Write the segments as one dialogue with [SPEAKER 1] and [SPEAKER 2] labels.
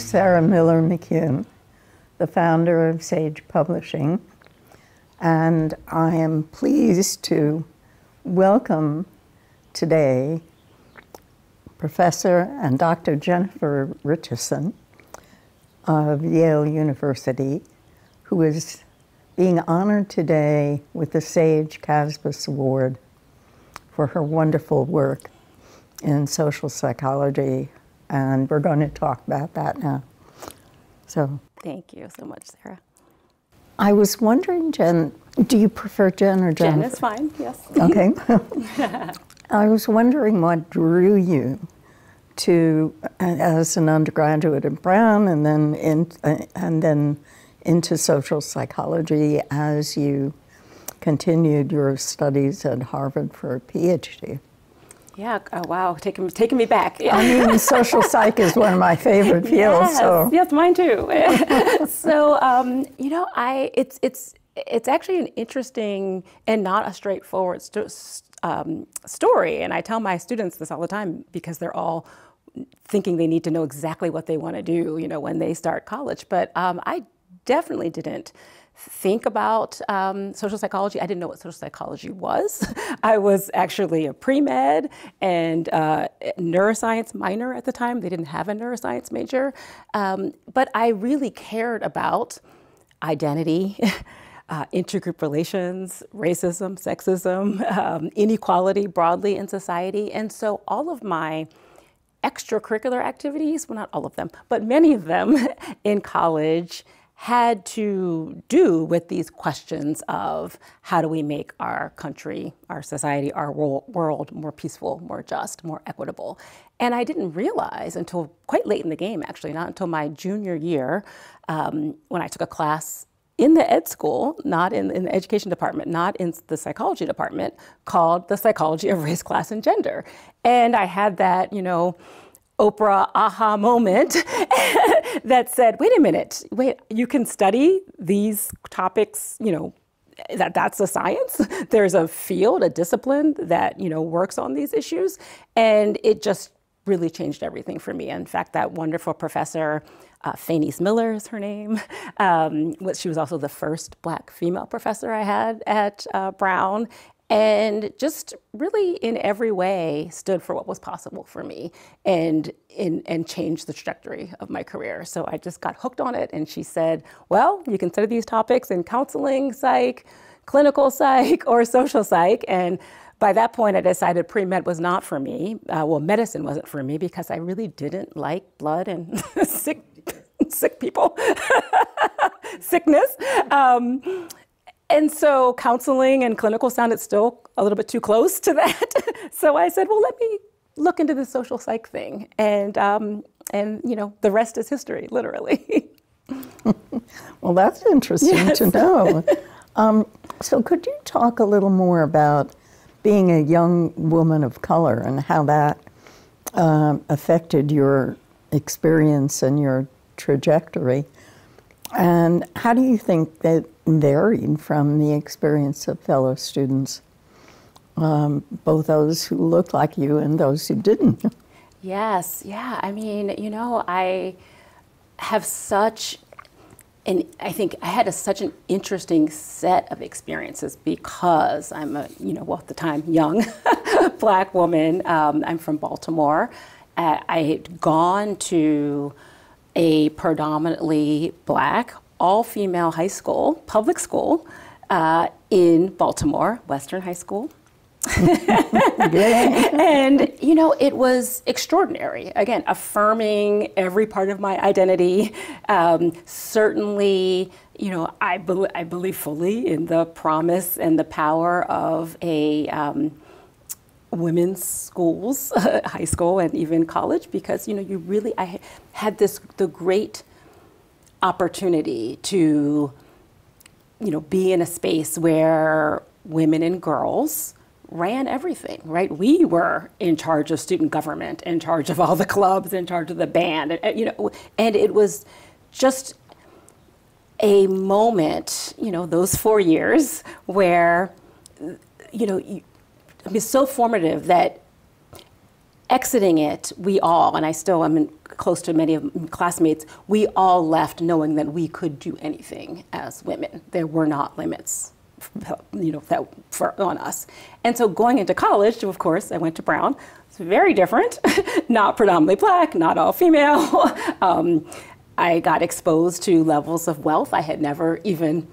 [SPEAKER 1] Sara Miller McCune, the founder of Sage Publishing, and I am pleased to welcome today Professor and Dr. Jennifer Richeson of Yale University, who is being honored today with the Sage CASBS Award for her wonderful work in social psychology and we're going to talk about that now. So,
[SPEAKER 2] thank you so much, Sara.
[SPEAKER 1] I was wondering, Jen, do you prefer Jen or Jen?
[SPEAKER 2] Jen is fine, yes.
[SPEAKER 1] Okay. I was wondering what drew you to, as an undergraduate at Brown, and then in, uh, and then into social psychology as you continued your studies at Harvard for a PhD.
[SPEAKER 2] Yeah. Oh, wow. Taking taking me back.
[SPEAKER 1] I mean, social psych is one of my favorite fields.
[SPEAKER 2] Yes,
[SPEAKER 1] so.
[SPEAKER 2] yes mine too. so, um, you know, I it's it's it's actually an interesting and not a straightforward st- um, story. And I tell my students this all the time because they're all thinking they need to know exactly what they want to do, you know, when they start college. But um, I definitely didn't think about um, social psychology. I didn't know what social psychology was. I was actually a pre med and uh, neuroscience minor at the time. They didn't have a neuroscience major. Um, but I really cared about identity. Uh, intergroup relations, racism, sexism, um, inequality broadly in society. And so all of my extracurricular activities, well, not all of them, but many of them in college had to do with these questions of how do we make our country, our society, our world more peaceful, more just, more equitable. And I didn't realize until quite late in the game, actually, not until my junior year, um, when I took a class in the ed school, not in, in, the education department, not in the psychology department, called The Psychology of Race, Class, and Gender. And I had that, you know, Oprah aha moment that said, wait a minute, wait, you can study these topics, you know, that that's a science. There's a field, a discipline that, you know, works on these issues. And it just really changed everything for me. In fact, that wonderful professor, uh, Miller is her name. Um, she was also the first black female professor I had at uh, Brown and just really in every way stood for what was possible for me and in, and changed the trajectory of my career. So I just got hooked on it and she said, well, you can study these topics in counseling psych, clinical psych, or social psych. And by that point, I decided pre-med was not for me. Uh, well, medicine wasn't for me because I really didn't like blood and sick, sick people, sickness. Um, and so counseling and clinical sounded still a little bit too close to that. so I said, well, let me look into the social psych thing. And, um, and you know, the rest is history, literally.
[SPEAKER 1] well, that's interesting yes. to know. Um, so could you talk a little more about being a young woman of color and how that um, affected your experience and your trajectory? And how do you think that varied from the experience of fellow students, um, both those who looked like you and those who didn't?
[SPEAKER 2] Yes, yeah. I mean, you know, I have such and I think I had a, such an interesting set of experiences because I'm a, you know, well, at the time, young black woman. Um, I'm from Baltimore. Uh, I had gone to a predominantly black, all female high school, public school uh, in Baltimore, Western High School. and you know it was extraordinary. Again affirming every part of my identity. Um, certainly you know I, be- I believe fully in the promise and the power of a um, women's schools high school and even college because you know you really i had this the great opportunity to, you know, be in a space where women and girls ran everything, right? We were in charge of student government, in charge of all the clubs, in charge of the band, and, you know, and it was just a moment, you know, those four years where, you know, you, I mean, so formative that exiting it, we all, and I still am close to many of my classmates, we all left knowing that we could do anything as women. There were not limits, you know, that for, on us. And so going into college, of course, I went to Brown. It's very different, not predominantly black, not all female. um, I got exposed to levels of wealth I had never even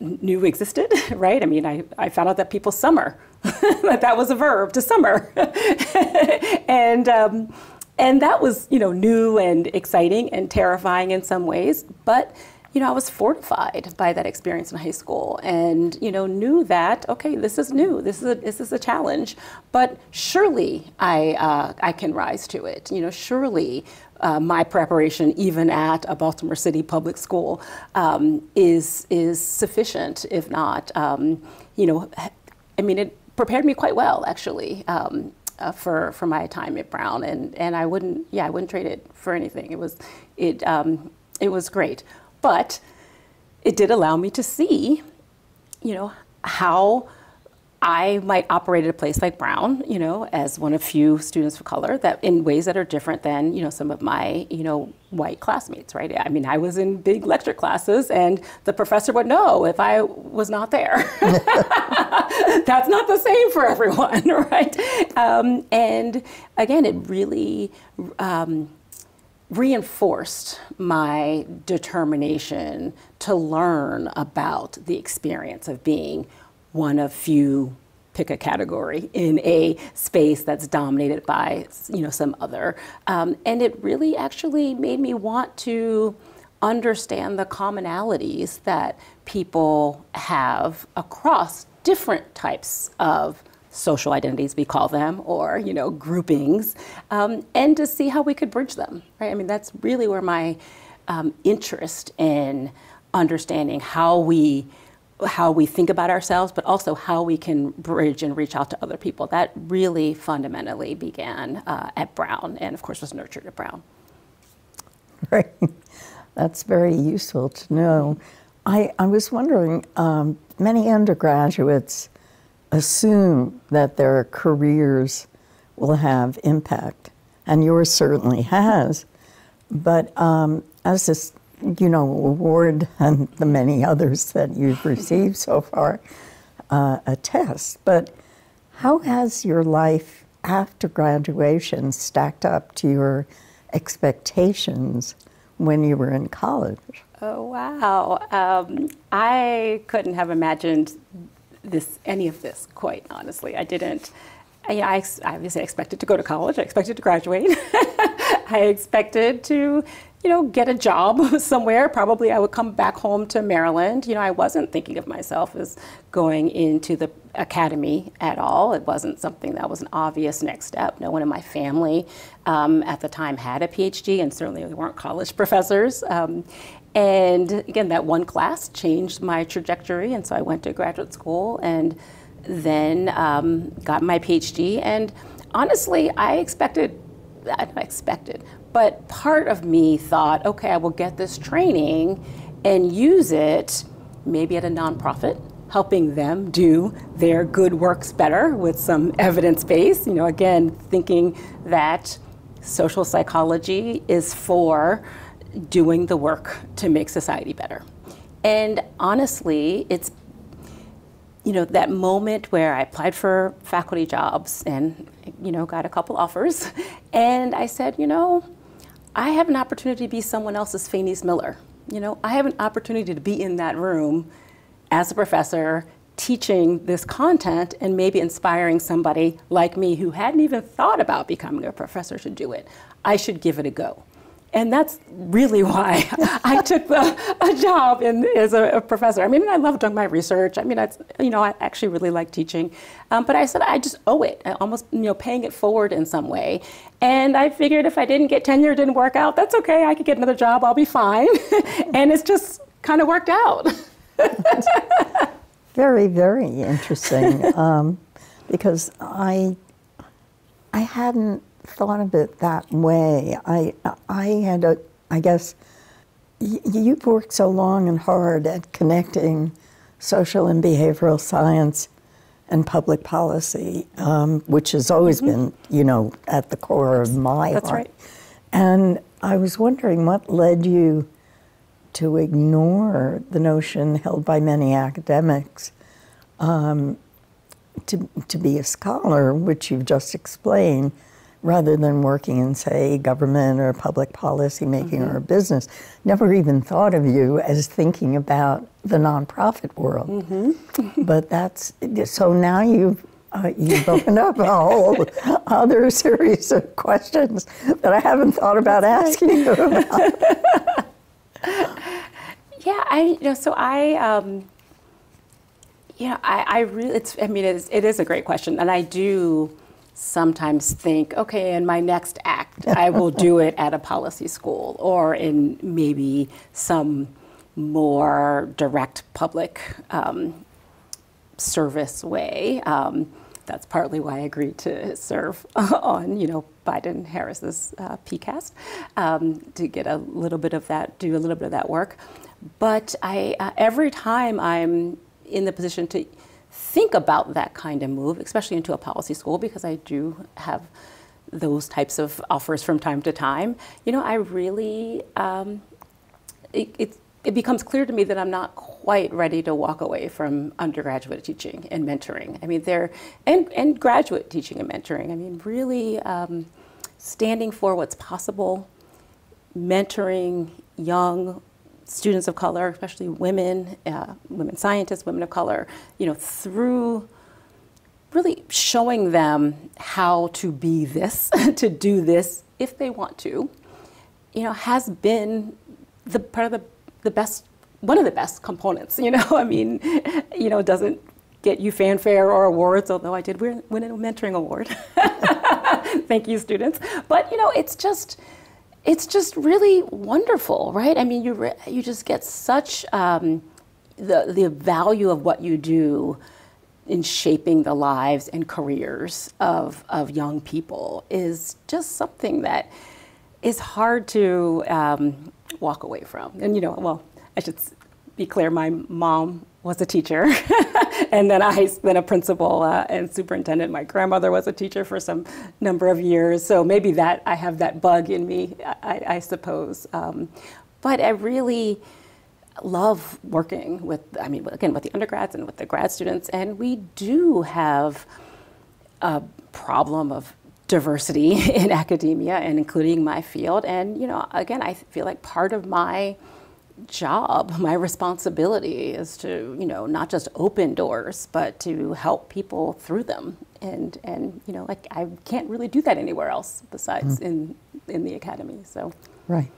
[SPEAKER 2] knew existed, right? I mean, I, I found out that people summer, that that was a verb to summer. and, um, and that was, you know, new and exciting and terrifying in some ways, but you know, I was fortified by that experience in high school and, you know, knew that, okay, this is new, this is a, this is a challenge, but surely I, uh, I can rise to it. You know, surely uh, my preparation, even at a Baltimore City public school, um, is, is sufficient, if not, um, you know, I mean, it prepared me quite well, actually. Um, uh, for for my time at Brown, and and I wouldn't, yeah, I wouldn't trade it for anything. It was, it um, it was great. But it did allow me to see, you know, how I might operate at a place like Brown, you know, as one of few students of color that in ways that are different than, you know, some of my, you know, white classmates, right? I mean, I was in big lecture classes and the professor would know if I was not there. That's not the same for everyone, right? Um, and again, it really, um, reinforced my determination to learn about the experience of being one of few pick a category in a space that's dominated by you know some other. Um, and it really actually made me want to understand the commonalities that people have across different types of social identities we call them or you know groupings um, and to see how we could bridge them right? I mean that's really where my um, interest in understanding how we how we think about ourselves but also how we can bridge and reach out to other people. That really fundamentally began uh, at brown and of course was nurtured at brown.
[SPEAKER 1] Right. That's very useful to know. I, I was wondering um, many undergraduates assume that their careers will have impact, and yours certainly has. But um, as this, you know, award and the many others that you've received so far uh, attest, but how has your life after graduation stacked up to your expectations when you were in college?
[SPEAKER 2] Oh, wow. Um, I couldn't have imagined this any of this quite honestly. I didn't. I, I, obviously expected to go to college. I expected to graduate. I expected to, you know, get a job somewhere. Probably I would come back home to Maryland. You know, I wasn't thinking of myself as going into the academy at all. It wasn't something that was an obvious next step. No one in my family um, at the time had a PhD, and certainly they weren't college professors. Um, and again, that one class changed my trajectory, and so I went to graduate school and then um, got my PhD. And honestly, I expected, I expected, but part of me thought, okay, I will get this training and use it maybe at a nonprofit helping them do their good works better with some evidence base. You know, again, thinking that social psychology is for doing the work to make society better. And honestly, it's you know that moment where I applied for faculty jobs and you know got a couple offers, and I said, you know, I have an opportunity to be someone else's Fayneese Miller. You know, I have an opportunity to be in that room as a professor teaching this content and maybe inspiring somebody like me who hadn't even thought about becoming a professor to do it. I should give it a go. And that's really why I took the, a job in, as a, a, professor. I mean, I love doing my research. I mean, I, you know, I actually really like teaching. Um, but I said I just owe it, almost, you know, paying it forward in some way. And I figured if I didn't get tenure, didn't work out, that's okay. I could get another job. I'll be fine. and it's just kind of worked out.
[SPEAKER 1] very, very interesting. Um, because I, I hadn't thought of it that way. I, I had a, I guess, you've worked so long and hard at connecting social and behavioral science and public policy, um, which has always been, you know, at the core of my.
[SPEAKER 2] That's
[SPEAKER 1] heart.
[SPEAKER 2] right.
[SPEAKER 1] And I was wondering what led you to ignore the notion held by many academics um, to, to be a scholar, which you've just explained, rather than working in, say, government or public policy making or business. Never even thought of you as thinking about the nonprofit world. But that's so now you've. Uh, you've opened up a whole other series of questions that I haven't thought about asking you about.
[SPEAKER 2] Yeah, I you know so I um, you know I, I really it's I mean it is, it is a great question and I do sometimes think okay in my next act I will do it at a policy school or in maybe some more direct public um, service way. Um, that's partly why I agreed to serve on, you know, Biden Harris's uh, PCAST um, to get a little bit of that, do a little bit of that work. But I, uh, every time I'm in the position to think about that kind of move, especially into a policy school, because I do have those types of offers from time to time, you know, I really, um, it, it, it becomes clear to me that I'm not quite ready to walk away from undergraduate teaching and mentoring. I mean, there and and graduate teaching and mentoring. I mean, really um, standing for what's possible, mentoring young students of color, especially women, uh, women scientists, women of color. You know, through really showing them how to be this, to do this if they want to, you know, has been the part of the, the best, one of the best components, you know, I mean, you know, doesn't get you fanfare or awards, although I did win a mentoring award. Thank you, students. But, you know, it's just, it's just really wonderful, right? I mean, you, re- you just get such um, the, the value of what you do in shaping the lives and careers of, of young people is just something that is hard to um, walk away from. And, you know, well, I should be clear, my mom was a teacher, and then I been a principal uh, and superintendent. My grandmother was a teacher for some number of years, so maybe that I have that bug in me, I, I suppose. Um, but I really love working with, I mean, again, with the undergrads and with the grad students, and we do have a problem of diversity in academia and including my field. And, you know, again, I feel like part of my job, my responsibility is to, you know, not just open doors, but to help people through them. And, and you know, like I can't really do that anywhere else besides hmm. in, in the academy. So.
[SPEAKER 1] Right.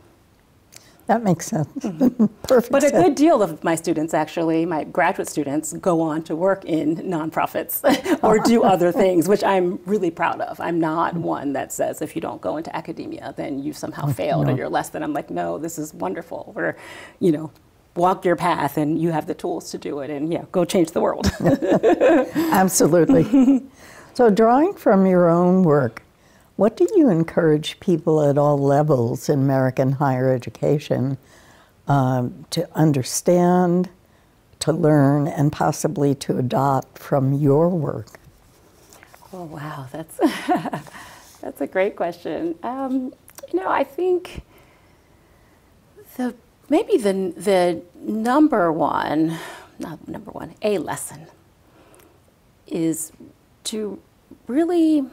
[SPEAKER 1] That makes sense. Mm-hmm. Perfect.
[SPEAKER 2] But a good deal of my students, actually, my graduate students, go on to work in nonprofits or do other things, which I'm really proud of. I'm not one that says if you don't go into academia, then you somehow failed or you're less than. I'm like, no, this is wonderful. We're, you know, walk your path and you have the tools to do it and yeah, go change the world.
[SPEAKER 1] Absolutely. so, drawing from your own work, what do you encourage people at all levels in American higher education um, to understand, to learn, and possibly to adopt from your work?
[SPEAKER 2] Oh wow, that's that's a great question. Um, you know, I think the maybe the the number one, not number one, a lesson is to really.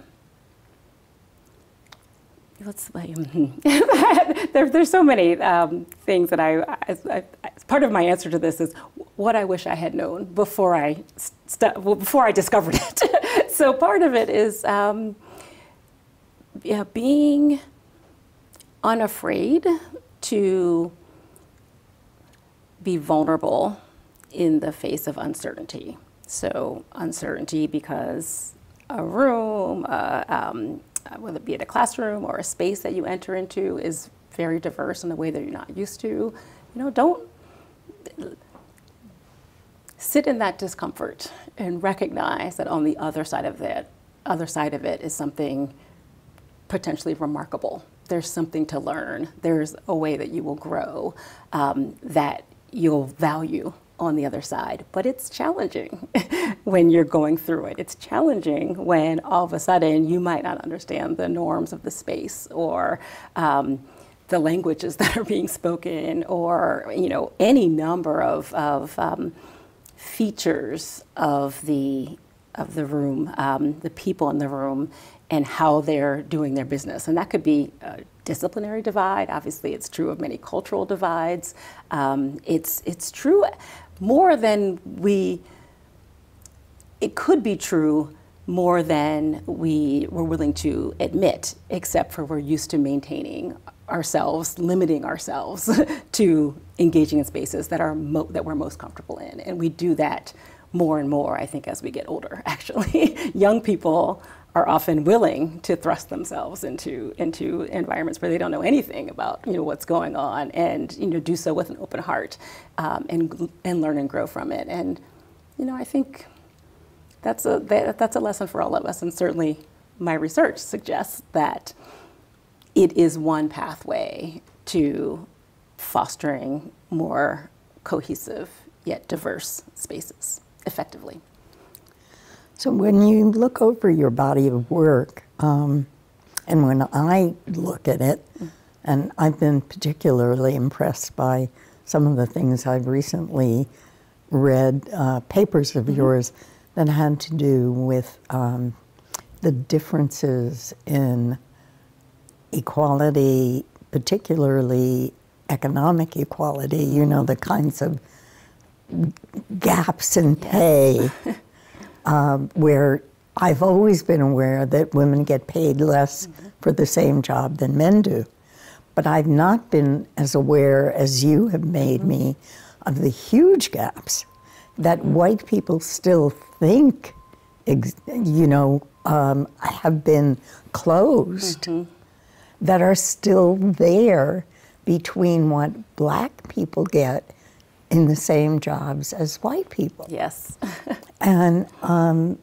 [SPEAKER 2] There, there's so many um, things that I, as, I, part of my answer to this is what I wish I had known before I well, before I discovered it. so part of it is um, yeah, being unafraid to be vulnerable in the face of uncertainty. So uncertainty because a room, uh, um, uh, whether it be at a classroom or a space that you enter into, is very diverse in a way that you're not used to. You know, don't sit in that discomfort and recognize that on the other side of it, other side of it is something potentially remarkable. There's something to learn. There's a way that you will grow um, that you'll value on the other side. But it's challenging when you're going through it. It's challenging when all of a sudden you might not understand the norms of the space or um, the languages that are being spoken or you know any number of, of um, features of the of the room, um, the people in the room, and how they're doing their business. And that could be a disciplinary divide. Obviously, it's true of many cultural divides. Um, it's it's true more than we. It could be true more than we were willing to admit, except for we're used to maintaining ourselves, limiting ourselves to engaging in spaces that are that we're most comfortable in, and we do that more and more. I think as we get older, actually, young people are often willing to thrust themselves into into environments where they don't know anything about you know what's going on, and you know do so with an open heart, um, and and learn and grow from it. And you know, I think that's a that, that's a lesson for all of us, and certainly my research suggests that it is one pathway to fostering more cohesive yet diverse spaces effectively.
[SPEAKER 1] So, when you look over your body of work, um, and when I look at it, and I've been particularly impressed by some of the things I've recently read, uh, papers of mm-hmm. yours that had to do with um, the differences in equality, particularly economic equality, you know, the kinds of gaps in pay um, where I've always been aware that women get paid less mm-hmm. for the same job than men do. But I've not been as aware as you have made mm-hmm. me of the huge gaps that white people still think, you know, um, have been closed. Mm-hmm that are still there between what black people get in the same jobs as white people.
[SPEAKER 2] Yes.
[SPEAKER 1] and um,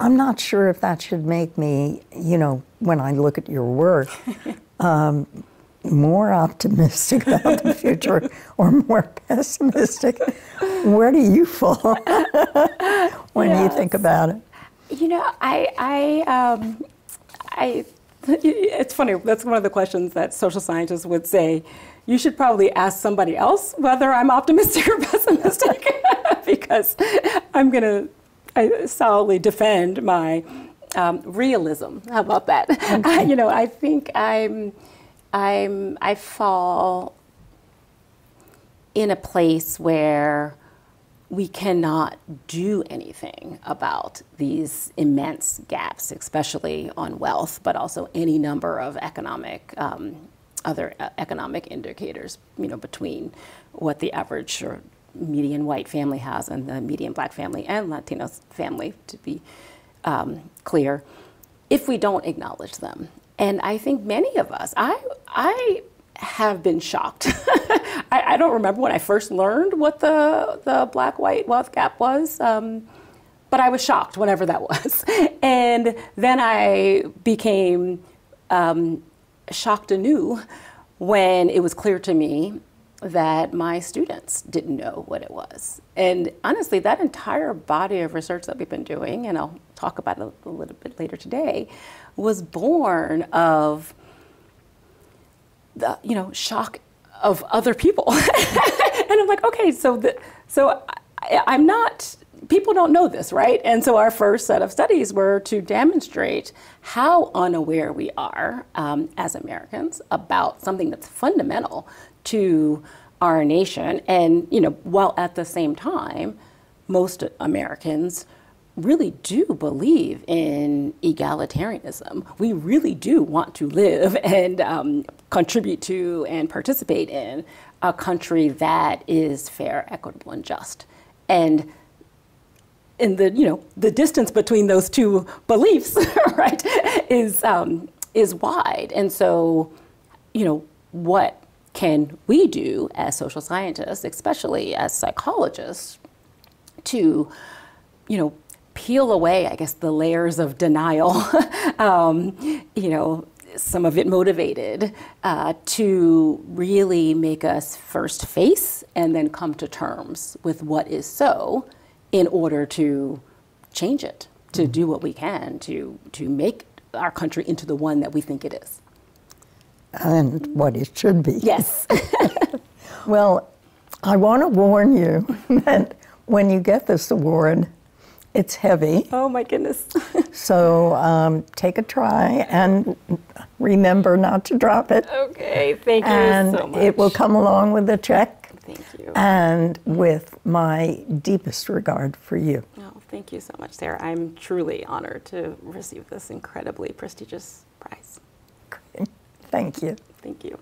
[SPEAKER 1] I'm not sure if that should make me, you know, when I look at your work, um, more optimistic about the future or more pessimistic. Where do you fall when yes. you think about it?
[SPEAKER 2] You know, I, I, um, I it's funny. That's one of the questions that social scientists would say. You should probably ask somebody else whether I'm optimistic or pessimistic, because I'm going to solidly defend my um, realism. How about that? Okay. you know, I think I'm, I'm, I fall in a place where we cannot do anything about these immense gaps, especially on wealth, but also any number of economic, um, other uh, economic indicators, you know, between what the average or median white family has and the median black family and Latino family, to be um, clear, if we don't acknowledge them. And I think many of us, I, I have been shocked. I, I, don't remember when I first learned what the, the black white wealth gap was, um, but I was shocked whenever that was. and then I became um, shocked anew when it was clear to me that my students didn't know what it was. And honestly, that entire body of research that we've been doing, and I'll talk about it a little bit later today, was born of the you know shock of other people and i'm like okay so the, so I, i'm not people don't know this right and so our first set of studies were to demonstrate how unaware we are um, as americans about something that's fundamental to our nation and you know while at the same time most americans really do believe in egalitarianism. We really do want to live and um, contribute to and participate in a country that is fair, equitable, and just. And in the you know the distance between those two beliefs, right, is um, is wide. And so, you know, what can we do as social scientists, especially as psychologists, to you know peel away, I guess, the layers of denial, um, you know, some of it motivated uh, to really make us first face and then come to terms with what is so in order to change it, to do what we can to, to make our country into the one that we think it is.
[SPEAKER 1] And what it should be.
[SPEAKER 2] Yes.
[SPEAKER 1] well, I want to warn you that when you get this award, it's heavy.
[SPEAKER 2] Oh my goodness.
[SPEAKER 1] so um, take a try and remember not to drop it.
[SPEAKER 2] Okay, thank you
[SPEAKER 1] and
[SPEAKER 2] so much.
[SPEAKER 1] it will come along with the check.
[SPEAKER 2] You.
[SPEAKER 1] And with my deepest regard for you.
[SPEAKER 2] Oh, thank you so much, Sara. I'm truly honored to receive this incredibly prestigious prize.
[SPEAKER 1] Thank you.
[SPEAKER 2] Thank you.